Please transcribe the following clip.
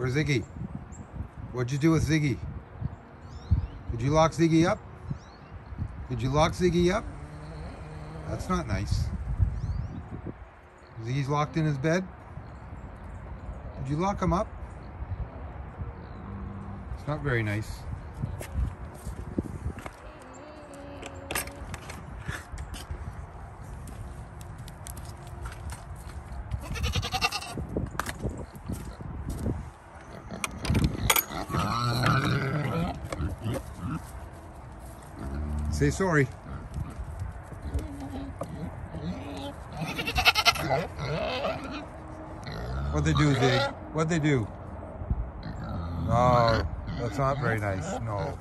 Where's Ziggy? What'd you do with Ziggy? Did you lock Ziggy up? Did you lock Ziggy up? That's not nice. Ziggy's locked in his bed? Did you lock him up? It's not very nice. Say sorry. What'd they do, Zig? What'd they do? No, that's not very nice. No.